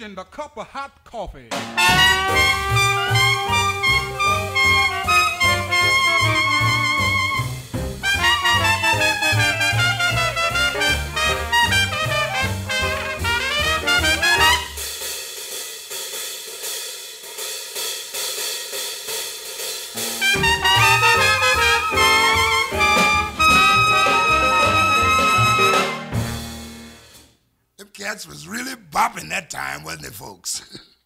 and a cup of hot coffee. Was really bopping that time, wasn't it, folks?